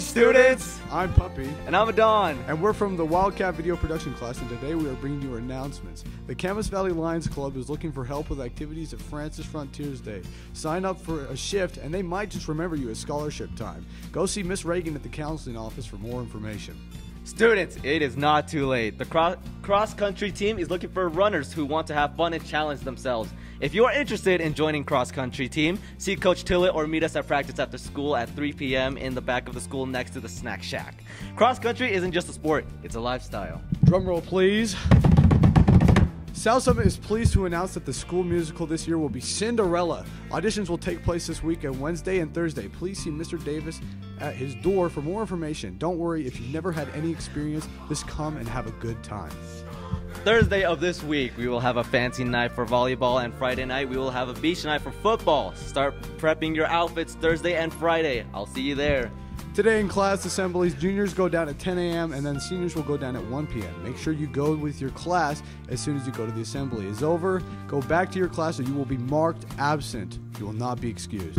students! I'm Puppy. And I'm Adon. And we're from the Wildcat Video Production class, and today we are bringing you announcements. The Kamas Valley Lions Club is looking for help with activities at Francis Frontiers Day. Sign up for a shift, and they might just remember you as scholarship time. Go see Miss Reagan at the counseling office for more information. Students, it is not too late. The cro- cross country team is looking for runners who want to have fun and challenge themselves. If you are interested in joining cross country team, see Coach Tillett or meet us at practice after school at 3 p.m. in the back of the school next to the snack shack. Cross country isn't just a sport, it's a lifestyle. Drum roll, please. South Summit is pleased to announce that the school musical this year will be Cinderella. Auditions will take place this week on Wednesday and Thursday. Please see Mr. Davis at his door for more information. Don't worry, if you've never had any experience, just come and have a good time. Thursday of this week, we will have a fancy night for volleyball, and Friday night, we will have a beach night for football. Start prepping your outfits Thursday and Friday. I'll see you there. Today in class assemblies, juniors go down at 10 a.m. and then seniors will go down at 1 p.m. Make sure you go with your class as soon as you go to the assembly is over. Go back to your class or you will be marked absent. You will not be excused.